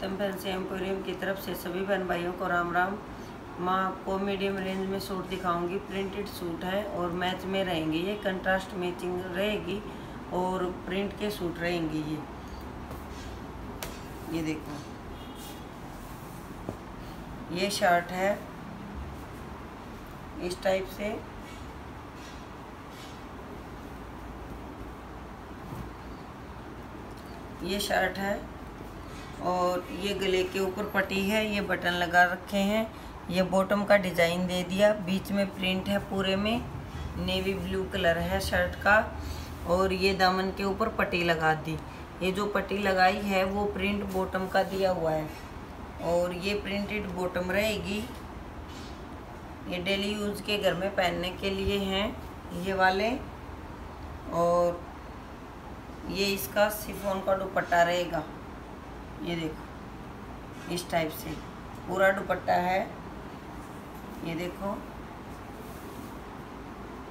सत्यम fancy emporium की तरफ़ से सभी बहन भाइयों को राम राम। मैं आपको मीडियम रेंज में सूट दिखाऊँगी। प्रिंटेड सूट है और मैच में रहेंगे ये, कंट्रास्ट मैचिंग रहेगी और प्रिंट के सूट रहेंगे ये। ये देखो। ये शर्ट है। इस टाइप से। ये शर्ट है। और ये गले के ऊपर पट्टी है, ये बटन लगा रखे हैं। ये बॉटम का डिज़ाइन दे दिया। बीच में प्रिंट है पूरे में। नेवी ब्लू कलर है शर्ट का। और ये दामन के ऊपर पट्टी लगा दी। ये जो पट्टी लगाई है, वो प्रिंट बॉटम का दिया हुआ है। और ये प्रिंटेड बॉटम रहेगी। ये डेली यूज़ के घर में पहनने के लिए हैं ये वाले। और ये इसका सिफोन का दुपट्टा रहेगा। ये देखो, इस टाइप से। पूरा दुपट्टा है, ये देखो।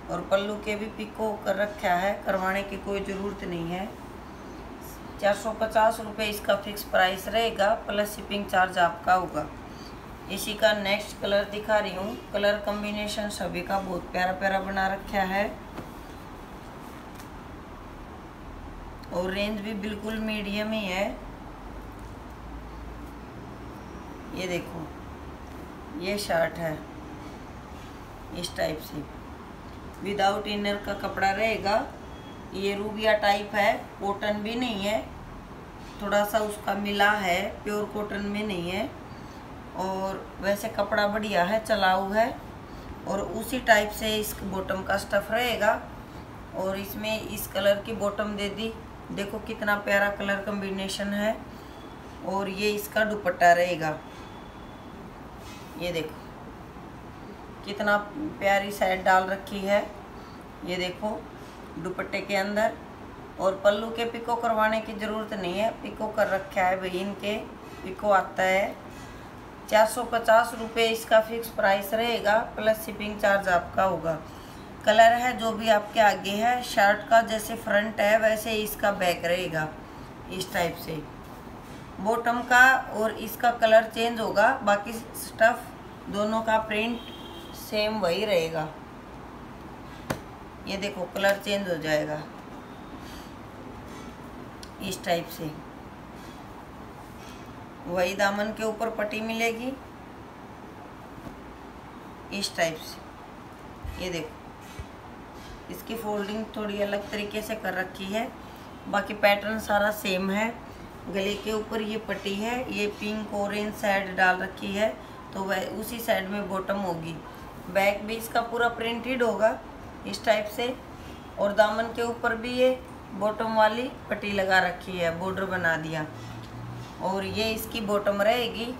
और पल्लू के भी पिको कर रखा है, करवाने की कोई ज़रूरत नहीं है। चार सौ पचास रुपये इसका फिक्स प्राइस रहेगा, प्लस शिपिंग चार्ज आपका होगा। इसी का नेक्स्ट कलर दिखा रही हूँ। कलर कॉम्बिनेशन सभी का बहुत प्यारा प्यारा बना रखा है। और रेंज भी बिल्कुल मीडियम ही है। ये देखो, ये शर्ट है, इस टाइप से। विदाउट इनर का कपड़ा रहेगा, ये रूबिया टाइप है कॉटन भी नहीं है थोड़ा सा उसका मिला है प्योर कॉटन में नहीं है, और वैसे कपड़ा बढ़िया है, चलाऊ है, और उसी टाइप से इस बॉटम का स्टफ़ रहेगा, और इसमें इस कलर की बॉटम दे दी। देखो कितना प्यारा कलर कम्बिनेशन है और ये इसका दुपट्टा रहेगा। ये देखो, कितना प्यारी साइड डाल रखी है। ये देखो, दुपट्टे के अंदर। और पल्लू के पिको करवाने की ज़रूरत नहीं है। पिको कर रखा है भाई इनके पिको आता है। चार सौ पचास रुपये इसका फिक्स प्राइस रहेगा प्लस शिपिंग चार्ज आपका होगा। कलर है जो भी आपके आगे है। शर्ट का जैसे फ्रंट है, वैसे इसका बैक रहेगा। इस टाइप से। बॉटम का और इसका कलर चेंज होगा। बाकी स्टफ़ दोनों का प्रिंट सेम वही रहेगा। ये देखो कलर चेंज हो जाएगा। इस टाइप से। वही दामन के ऊपर पट्टी मिलेगी। इस टाइप से। ये देखो। इसकी फोल्डिंग थोड़ी अलग तरीके से कर रखी है। बाकी पैटर्न सारा सेम है। गले के ऊपर ये पट्टी है, ये पिंक ऑरेंज साइड डाल रखी है तो वह उसी साइड में बॉटम होगी। बैक भी इसका पूरा प्रिंटेड होगा, इस टाइप से। और दामन के ऊपर भी ये बॉटम वाली पट्टी लगा रखी है बॉर्डर बना दिया। और ये इसकी बॉटम रहेगी,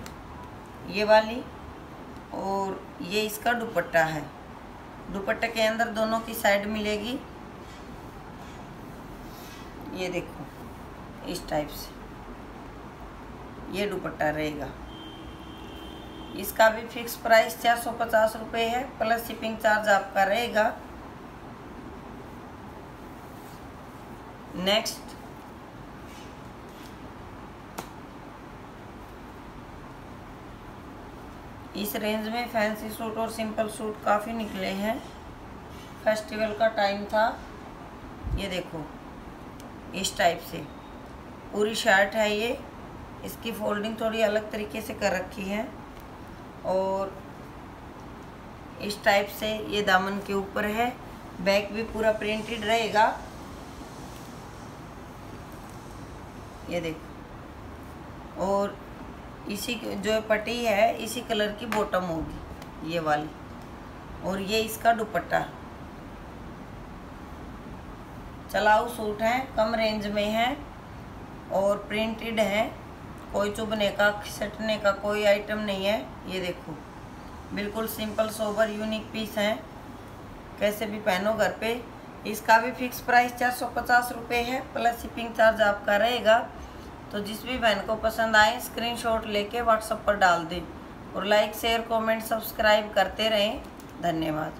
ये वाली। और ये इसका दुपट्टा है। दुपट्टे के अंदर दोनों की साइड मिलेगी। ये देखो, इस टाइप से। ये दुपट्टा रहेगा। इसका भी फिक्स प्राइस चार सौ पचास रुपये है, प्लस शिपिंग चार्ज आपका रहेगा। नेक्स्ट। इस रेंज में फैंसी सूट और सिंपल सूट काफ़ी निकले हैं। फेस्टिवल का टाइम था, ये देखो, इस टाइप से। पूरी शर्ट है ये। इसकी फोल्डिंग थोड़ी अलग तरीके से कर रखी है। और इस टाइप से ये दामन के ऊपर है। बैक भी पूरा प्रिंटेड रहेगा। ये देखो। और इसी जो पट्टी है, इसी कलर की बॉटम होगी, ये वाली। और ये इसका दुपट्टा। चलाऊ सूट है, कम रेंज में है और प्रिंटेड है। कोई चुभने का खिसटने का कोई आइटम नहीं है। ये देखो, बिल्कुल सिंपल सोबर यूनिक पीस है। कैसे भी पहनो घर पे। इसका भी फिक्स प्राइस चार सौ पचास रुपये है प्लस शिपिंग चार्ज आपका रहेगा। तो जिस भी बहन को पसंद आए स्क्रीनशॉट लेके व्हाट्सएप पर डाल दें। और लाइक शेयर कमेंट सब्सक्राइब करते रहें। धन्यवाद।